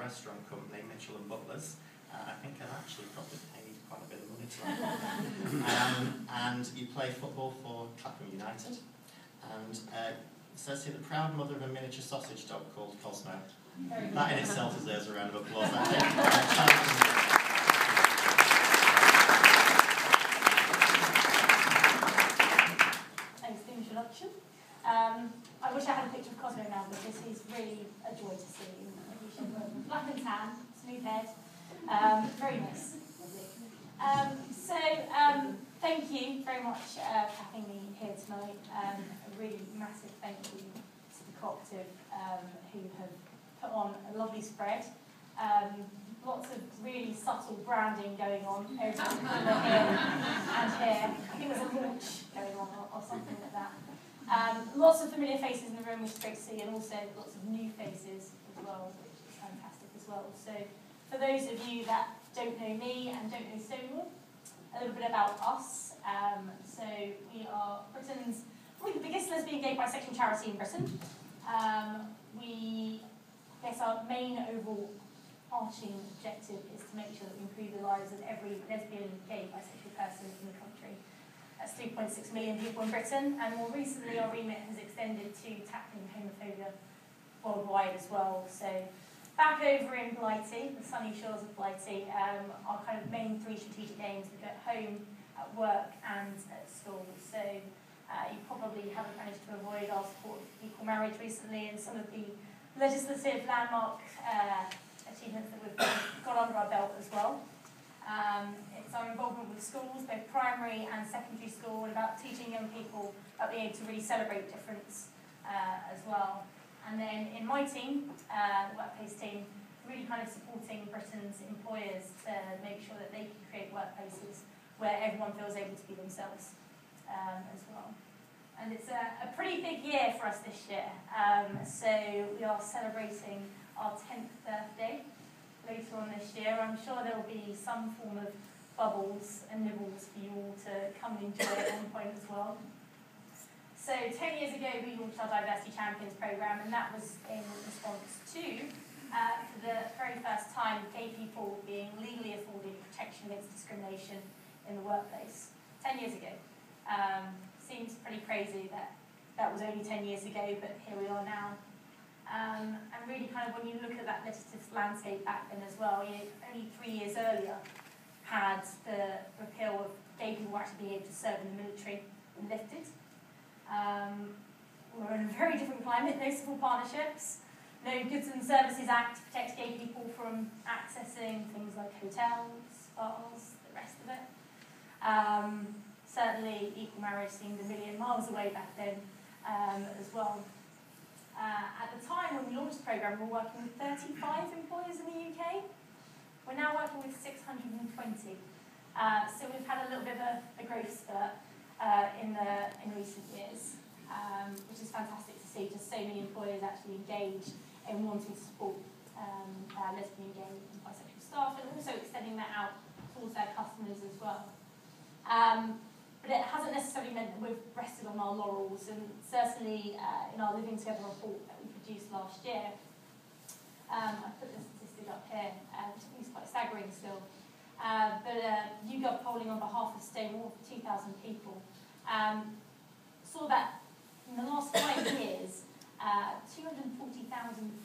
restaurant company, Mitchell and Butlers. Uh, I think I've actually probably paid quite a bit of money to them. um, and you play football for Clapham United. And uh, says here the proud mother of a miniature sausage dog called Cosmo. That in itself deserves a round of applause. Thanks for. Um, I wish I had a picture of Cosmo now because he's really a joy to see. Black and tan, smooth head, um, very nice. Um, so, um, thank you very much uh, for having me here tonight. Um, a really massive thank you to the cooperative um, who have put on a lovely spread. Um, lots of really subtle branding going on over here and here. I think there's a launch going on or, or something like that. Um, lots of familiar faces in the room, which is great to see, and also lots of new faces as well, which is fantastic as well. So, for those of you that don't know me and don't know Stonewall, a little bit about us. Um, so, we are Britain's probably the biggest lesbian, gay, bisexual charity in Britain. Um, we, I guess, our main overall arching objective is to make sure that we improve the lives of every lesbian, gay, bisexual person in the country. That's 3.6 million people in Britain, and more recently our remit has extended to tackling homophobia worldwide as well. So back over in Blighty, the sunny shores of Blighty, um, our kind of main three strategic aims are at home, at work and at school. So uh, you probably haven't managed to avoid our support of equal marriage recently and some of the legislative landmark uh, achievements that we've got under our belt as well. Um, it's our involvement with schools, both primary and secondary school, and about teaching young people about being able to really celebrate difference uh, as well. And then in my team, uh, the workplace team, really kind of supporting Britain's employers to make sure that they can create workplaces where everyone feels able to be themselves um, as well. And it's a, a, pretty big year for us this year. Um, so we are celebrating our 10th birthday later on this year. I'm sure there will be some form of bubbles and nibbles for you all to come and enjoy at one point as well. So 10 years ago we launched our Diversity Champions programme and that was in response to, uh, for the very first time, gay people being legally afforded protection against discrimination in the workplace. 10 years ago. Um, seems pretty crazy that that was only 10 years ago, but here we are now. Um, and really kind of when you look at that legislative landscape back then as well, you know, only three years earlier had the repeal of gay people actually being able to serve in the military lifted. Um, we're in a very different climate, no civil partnerships, no Goods and Services Act to protect gay people from accessing things like hotels, bars, the rest of it. Um, certainly equal marriage seemed a million miles away back then um, as well. Uh, at the time when we launched the programme, we were working with 35 employers in the UK. We're now working with 620. Uh, so we've had a little bit of a, a growth spurt uh, in, the, in recent years, um, which is fantastic to see, just so many employers actually engage in wanting to support um, uh, lesbian, gay and bisexual staff, and also extending that out towards their customers as well. Um, but it hasn't necessarily meant that we've rested on our laurels, and certainly uh, in our Living Together report that we produced last year, um, I put the statistic up here, uh, which I think is quite staggering still. Uh, but uh, YouGov polling on behalf of Stonewall for 2,000 people um, saw that in the last five years, uh, 240,000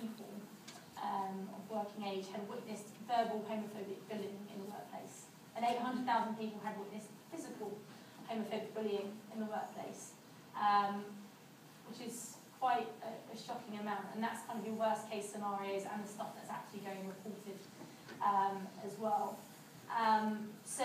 people um, of working age had witnessed verbal homophobic bullying in the workplace, and 800,000 people had witnessed physical homophobic bullying in the workplace, um, which is quite a, a, shocking amount. And that's kind of your worst case scenarios and the stuff that's actually going reported um, as well. Um, so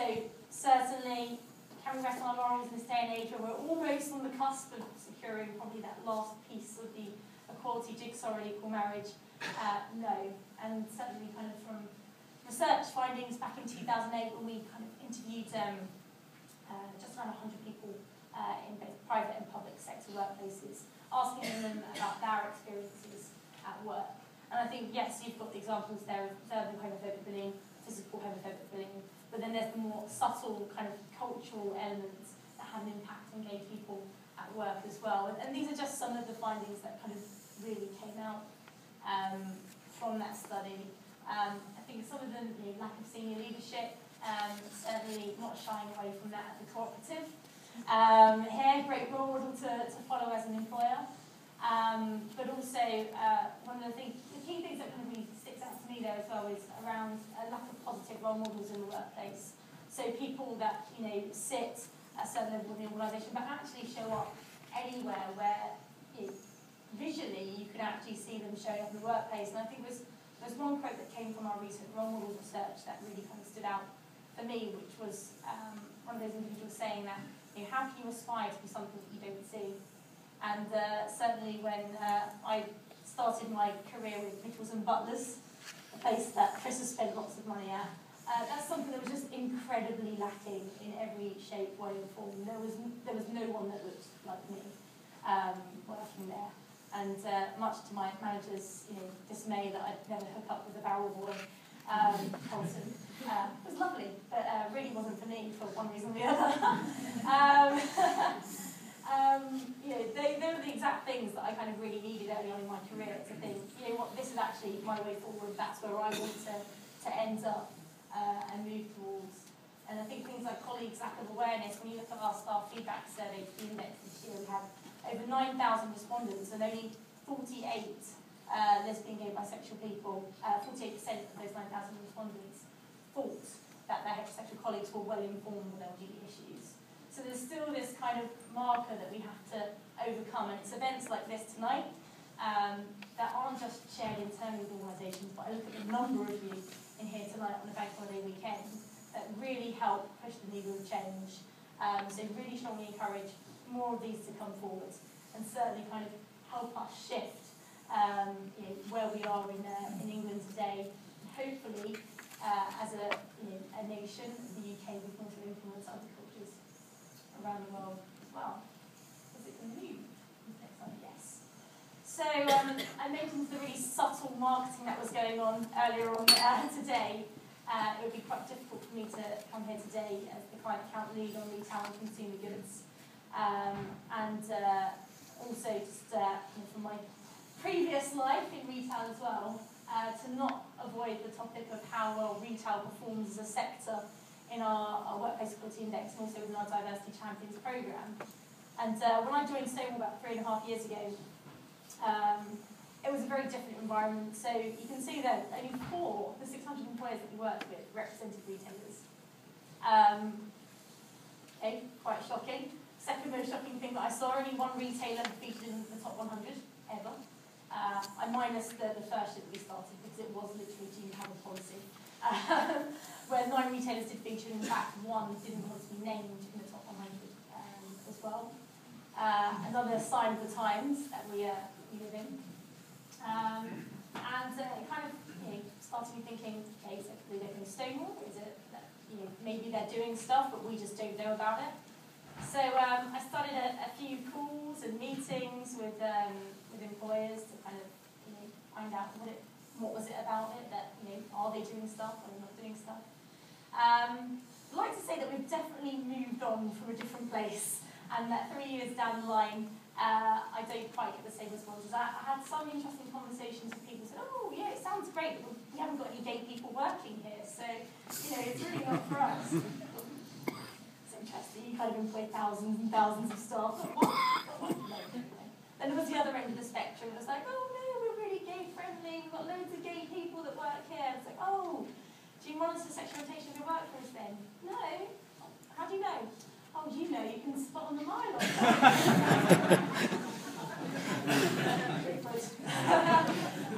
certainly, can we rest on our laurels in this day and age where we're almost on the cusp of securing probably that last piece of the equality jigsaw in equal marriage? Uh, no. And certainly kind of from research findings back in 2008 when we kind of interviewed um, uh, just around 100 people uh, in both private and public sector workplaces, asking them about their experiences at work. And I think, yes, you've got the examples there of verbal homophobic bullying, physical homophobic bullying, but then there's the more subtle kind of cultural elements that have an impact on gay people at work as well. And, and these are just some of the findings that kind of really came out um, from that study. Um, I think some of them, you know, lack of senior leadership, um, certainly not shying away from that at the cooperative. Um, here, great role model to, to follow as an employer. Um, but also, uh, one of the things, the key things that kind of really there as well is around a lack of positive role models in the workplace. So people that, you know, sit at a certain level in the organisation, but actually show up anywhere where know, visually you can actually see them showing up in the workplace. And I think there's, there's one quote that came from our recent role model research that really kind of stood out for me, which was um, one of those individuals saying that, you know, how can you aspire to be something that you don't see? And uh, certainly when uh, I started my career with Mitchells and Butlers, place that Chris has spent lots of money at, uh, that's something that was just incredibly lacking in every shape, way, and form. There was there was no one that looked like me um, working there, and uh, much to my manager's you know dismay that I'd never hook up with a barrel boy, um. Uh, it was lovely, but uh, really wasn't for me for one reason or the other. um, um, you know, they, they were the exact things that I kind of really needed early on in my career to think, you know what, this is actually my way forward, that's where I want to, to end up uh, and move towards. And I think things like colleagues' lack of awareness, when you look at our staff feedback survey for this year, we had over 9,000 respondents and only 48 uh, lesbian, gay, bisexual people, uh, 48% of those 9,000 respondents thought that their heterosexual colleagues were well informed on LGBT issues. So there's still this kind of marker that we have to overcome, and it's events like this tonight um, that aren't just shared internally with organisations, but I look at the number of you in here tonight on a bank holiday weekend that really help push the needle of change. Um, so really strongly encourage more of these to come forward and certainly kind of help us shift um, you know, where we are in, uh, in England today. Hopefully, uh, as a, you know, a nation, the UK, we can also influence other cultures around the world as well. Is it move? Yes. So um, I mentioned the really subtle marketing that was going on earlier on uh, today. Uh, it would be quite difficult for me to come here today as the client account lead on retail and consumer goods. Um, and uh, also just uh, from my previous life in retail as well, uh, to not avoid the topic of how well retail performs as a sector in our, our Workplace Equality Index and also within our Diversity Champions programme. And uh, when I joined Stonewall about three and a half years ago, um, it was a very different environment. So you can see that only four of the 600 employers that we worked with represented retailers. Um, okay, quite shocking. Second most shocking thing that I saw, only one retailer featured in the top 100 ever. Uh, I minus the, the first year that we started because it was literally to have a policy. Where nine retailers did feature, in fact, one didn't want to be named in the top 100 um, as well. Uh, another sign of the times that we, uh, we live in. Um, and uh, it kind of you know, started me thinking, okay, so they live in Stonewall? Is it that you know, maybe they're doing stuff, but we just don't know about it? So um, I started a, a, few calls and meetings with um, with employers to kind of you know find out what it what was it about it that you know are they doing stuff or not doing stuff. Um, I'd like to say that we've definitely moved on from a different place, and that three years down the line, uh, I don't quite get the same responses. I, I had some interesting conversations with people who said, "Oh, yeah, it sounds great, but we haven't got any gay people working here, so you know it's really not for us." it's interesting. You kind of employ thousands and thousands of staff. Then there was the other end of the spectrum. It was like, "Oh no, we're really gay friendly. We've got loads of gay people that work here." It's like, "Oh." Do you monitor sexual orientation of your workforce then? No. How do you know? Oh, you know, you can spot on the mile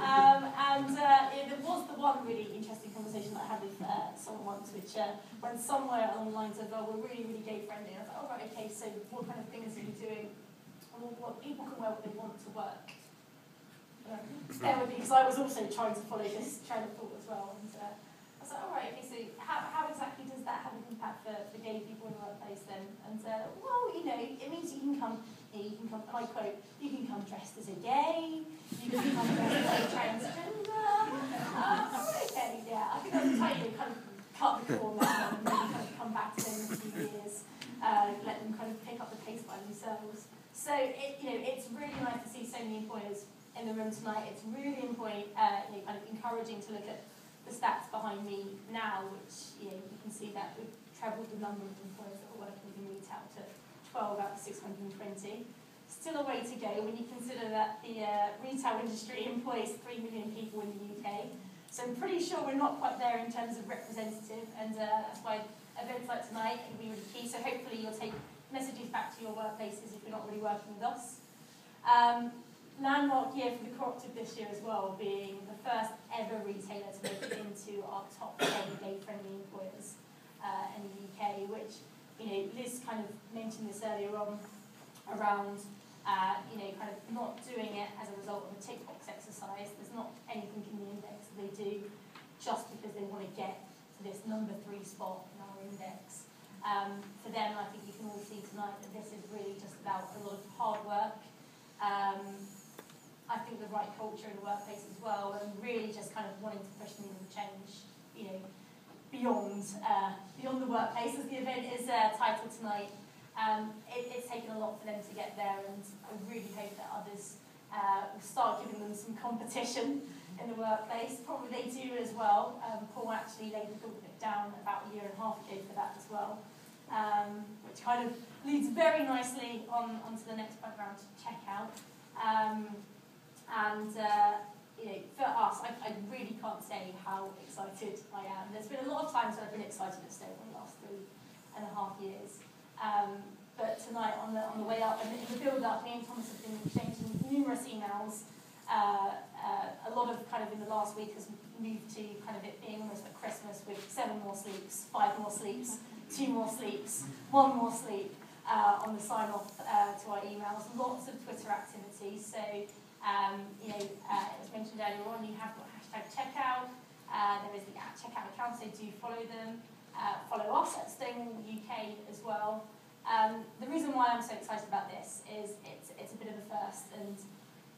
um, and uh, there was the one really interesting conversation that I had with uh, someone once, which uh, went somewhere along the lines of, oh, we're really, really gay friendly. And I was like, oh, right, okay, so what kind of things are you doing? Well, what people can wear what they want to work. Um, with me, because I was also trying to follow this train of thought as well. And, uh, Like, all right, okay, so how, how exactly does that have an impact for, for gay people in the workplace then? And uh, well, you know, it means you can come, you, can come, I quote, you can come dressed as a gay, you can come dressed as a transgender. Uh, okay, yeah, I think tell you, kind of cut the corner and maybe kind of come back to them in a few years, uh, let them kind of pick up the pace by themselves. So, it, you know, it's really nice to see so many employers in the room tonight. It's really important, uh, you know, kind of encouraging to look at the stats behind me now, which you, know, you can see that we've trebled the number of employers that are working in retail to 12 out of 620. Still a way to go when you consider that the uh, retail industry employs 3 million people in the UK. So I'm pretty sure we're not quite there in terms of representative, and uh, that's why events like tonight can be really key. So hopefully you'll take messages back to your workplaces if you're not really working with us. Um, landmark year for the cooperative this year as well, being the first ever retailer to make it into our top 10 gay-friendly employers uh, in the UK, which, you know, Liz kind of mentioned this earlier on around, uh, you know, kind of not doing it as a result of a tick box exercise. There's not anything in the index that they do just because they want to get to this number three spot in our index. Um, for them, I think you can all see tonight that this is really just about a lot of hard work. Um, I think the right culture in the workplace as well, and really just kind of wanting to push and change, you know, beyond uh, beyond the workplace, as the event is uh, titled tonight. Um, it, it's taken a lot for them to get there, and I really hope that others uh, will start giving them some competition in the workplace. Probably they do as well. Um, Paul actually laid the gauntlet down about a year and a half ago for that as well um, which kind of leads very nicely on onto the next background to check out. Um, and uh, you know, I, I really can't say how excited I am. There's been a lot of times when I've been excited at Stoke in the last three and a half years. Um, but tonight, on the, on the way up and in the build-up, me and Thomas have been exchanging numerous emails. Uh, uh, a lot of kind of in the last week has moved to kind of it being almost like Christmas with seven more sleeps, five more sleeps, two more sleeps, one more sleep uh, on the sign off uh, to our emails, lots of Twitter activity. So, um, you know, uh, was mentioned earlier on, you have got hashtag checkout. Uh, there is the at checkout account, so do follow them. Uh, follow us at Stonewall UK as well. Um, the reason why I'm so excited about this is it's, it's a bit of a first. And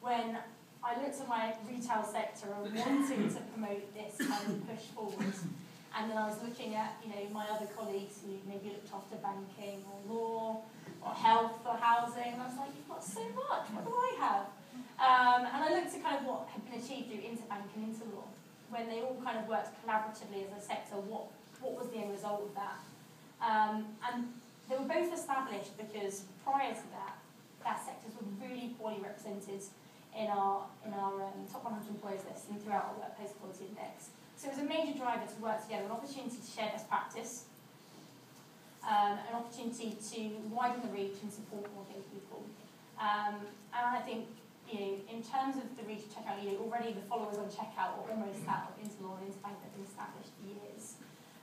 when I looked at my retail sector and wanting to promote this kind of push forward, and then I was looking at, you know, my other colleagues who maybe looked after banking or law or health or housing. And I was like, you've got so much. What do I have? Um, and I looked at kind of what had been achieved through Interbank and Interlaw when they all kind of worked collaboratively as a sector. What what was the end result of that? Um, and they were both established because prior to that, that sectors were really poorly represented in our in our um, top 100 employers list and throughout our workplace equality index. So it was a major driver to work together, an opportunity to share best practice, um, an opportunity to widen the reach and support more gay people. Um, and I think, you know, in terms of the reach checkout, you know, already the followers on checkout are almost that of Interlaw and Interbank that have been established for years.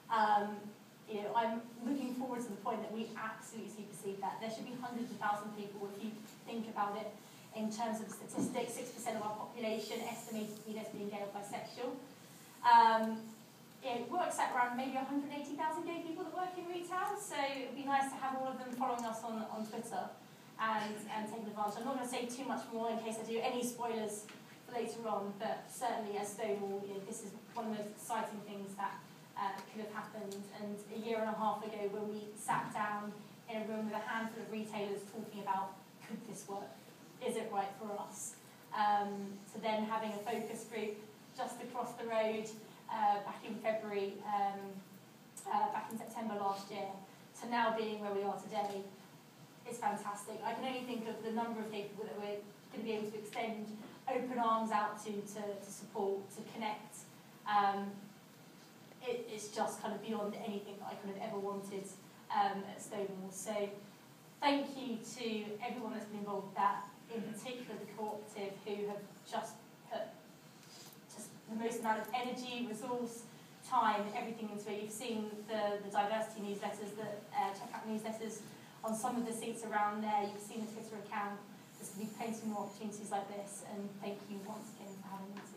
Um, you know, I'm looking forward to the point that we absolutely supersede that. There should be hundreds of thousands of people, if you think about it in terms of statistics, 6% of our population estimated to be lesbian, gay or bisexual. Um, it works at around maybe 180,000 gay people that work in retail, so it would be nice to have all of them following us on, on Twitter and, and taking advantage. I'm not going to say too much more in case I do any spoilers later on, but certainly as Stonewall, you know, this is one of the most exciting things that uh, could have happened. And a year and a half ago, when we sat down in a room with a handful of retailers talking about could this work? Is it right for us? Um, to then having a focus group just across the road uh, back in February, um, uh, back in September last year, to now being where we are today is fantastic. I can only think of the number of people that we're going to be able to extend open arms out to, to, to support, to connect. Um, it, it's just kind of beyond anything that I could have ever wanted um, at Stonewall. So thank you to everyone that's been involved with that, in particular the cooperative who have just put just the most amount of energy, resource, time, everything into it. You've seen the, the diversity newsletters, the uh, checkout newsletters on some of the seats around there. You've seen the Twitter account. There's going to be plenty more opportunities like this, and thank you once again for having me.